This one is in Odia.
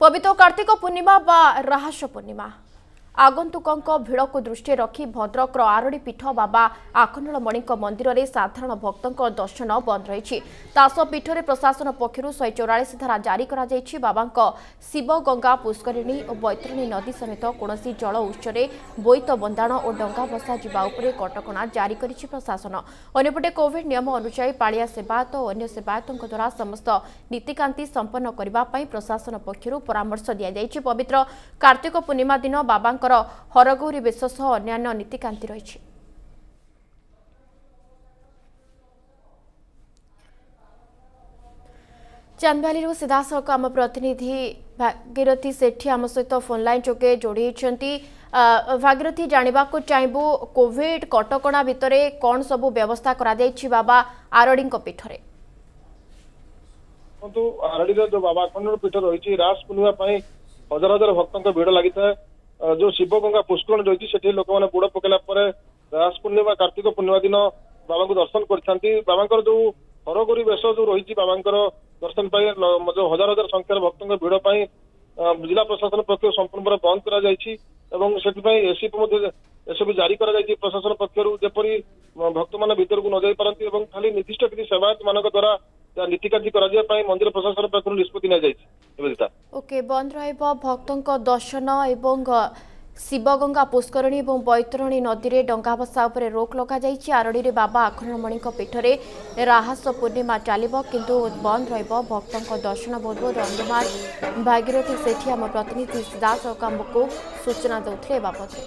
पवित्र कार्तिक पूर्णिमा वा रहस्य पूर्णिमा। ଆଗନ୍ତୁକଙ୍କ ଭିଡ଼କୁ ଦୃଷ୍ଟିରେ ରଖି ଭଦ୍ରକର ଆରଡ଼ି ପୀଠ ବାବା ଆଖଣ୍ଡଳମଣିଙ୍କ ମନ୍ଦିରରେ ସାଧାରଣ ଭକ୍ତଙ୍କ ଦର୍ଶନ ବନ୍ଦ ରହିଛି। ତାସ ପୀଠରେ ପ୍ରଶାସନ ପକ୍ଷରୁ ଶହେ ଚଉରାଳିଶ ଧାରା ଜାରି କରାଯାଇଛି। ବାବାଙ୍କ ଶିବଗଙ୍ଗା ପୁଷ୍କରିଣୀ ଓ ବୈତରଣୀ ନଦୀ ସମେତ କୌଣସି ଜଳ ଉତ୍ସରେ ବୋଇତ ବନ୍ଦାଣ ଓ ଡଙ୍ଗା ଭସା ଯିବା ଉପରେ କଟକଣା ଜାରି କରିଛି ପ୍ରଶାସନ। ଅନ୍ୟପଟେ କୋଭିଡ୍ ନିୟମ ଅନୁଯାୟୀ ପାଳିଆ ସେବାୟତ ଓ ଅନ୍ୟ ସେବାୟତଙ୍କ ଦ୍ୱାରା ସମସ୍ତ ନୀତିକାନ୍ତି ସମ୍ପନ୍ନ କରିବା ପାଇଁ ପ୍ରଶାସନ ପକ୍ଷରୁ ପରାମର୍ଶ ଦିଆଯାଇଛି। ପବିତ୍ର କାର୍ତ୍ତିକ ପୂର୍ଣ୍ଣିମା ଦିନ ବାବାଙ୍କର ହରଗୌରୀ ବେଶ ସହ ଅନ୍ୟାନ୍ୟ ନୀତିକାନ୍ତି ରହିଛି। ଚାନ୍ଦବାଲିରୁ ସିଧାସଳଖ ଆମ ପ୍ରତିନିଧି ଭାଗୀରଥୀ ସେଠୀ ଆମ ସହିତ ଫୋନ୍ ଲାଇନ୍ ଯୋଗେ ଯୋଡ଼ି ହୋଇଛନ୍ତି। ଭାଗୀରଥୀ ଜାଣିବାକୁ ଚାହିଁବୁ କୋଭିଡ୍ କଟକଣା ଭିତରେ କ'ଣ ସବୁ ବ୍ୟବସ୍ଥା କରାଯାଇଛି ବାବା ଆରଡିଙ୍କ ପୀଠରେ? ଦେଖନ୍ତୁ ଆରଡିର ଯୋଉ ବାବା ଆଖଣ୍ଡଳ ପୀଠ ରହିଛି ରାସ ପୂର୍ଣ୍ଣିମା ପାଇଁ ହଜାର ହଜାର ଭକ୍ତଙ୍କ ଭିଡ ଲାଗିଥାଏ। ଅ, ଯୋଉ ଶିବଗଙ୍ଗା ପୁଷ୍କରଣ ରହିଛି ସେଠି ଲୋକମାନେ ବୁଡ ପକେଇଲା ପରେ ରାସ ପୂର୍ଣ୍ଣିମା କାର୍ତ୍ତିକ ପୂର୍ଣ୍ଣିମା ଦିନ ବାବାଙ୍କୁ ଦର୍ଶନ କରିଥାନ୍ତି ବାବାଙ୍କର ଯୋଉ ହରଗୌରୀ ବେଶ ଯୋଉ ରହିଛି ବାବାଙ୍କର ଦର୍ଶନ ପାଇଁ ଲ- ଯୋଉ ହଜାର ହଜାର ସଂଖ୍ୟାର ଭକ୍ତଙ୍କ ଭିଡ ପାଇଁ ଅ, ଜିଲ୍ଲା ପ୍ରଶାସନ ପକ୍ଷରୁ ସମ୍ପୂର୍ଣ୍ଣ ଭାବେ ବନ୍ଦ କରାଯାଇଛି ଏବଂ ସେଥିପାଇଁ ଏସିପି ମଧ୍ୟ ଏସବୁ ଜାରି କରାଯାଇଛି ପ୍ରଶାସନ ପକ୍ଷରୁ। ଯେପରି ଅ, ଭକ୍ତମାନେ ଭିତରକୁ ନ ଯାଇ ପାରନ୍ତି ଏବଂ ଖାଲି ନିର୍ଦ୍ଦିଷ୍ଟ କିଛି ସେବାୟତ ମାନଙ୍କ ଦ୍ୱାରା ଯାହା ନୀତିକାନ୍ତି କରାଯିବା ପାଇଁ ମନ୍ଦିର ପ୍ରଶାସନ ପକ୍ଷରୁ ନିଷ୍ପତ୍ତି ନିଆଯାଇଛି। ନିବେଦିତା ଓକେ ବନ୍ଦ ରହିବ। ଭକ୍ତଙ୍କ ଦର୍ଶନ ଏବଂ ଶିବଗଙ୍ଗା ପୁଷ୍କରଣୀ ଏବଂ ବୈତରଣୀ ନଦୀରେ ଡଙ୍ଗା ଭସା ଉପରେ ରୋକ ଲଗାଯାଇଛି। ଆରଡ଼ିରେ ବାବା ଆଖଣ୍ଡଳମଣିଙ୍କ ପୀଠରେ ରାହାସ ପୂର୍ଣ୍ଣିମା ଚାଲିବ କିନ୍ତୁ ବନ୍ଦ ରହିବ ଭକ୍ତଙ୍କ ଦର୍ଶନ। ବହୁତ ଧନ୍ୟବାଦ। ଭାଗୀରଥୀ ସେଠୀ ଆମ ପ୍ରତିନିଧି ସିଧାସଳଖ ଆମକୁ ସୂଚନା ଦେଉଥିଲେ ଏ ବାବଦରେ।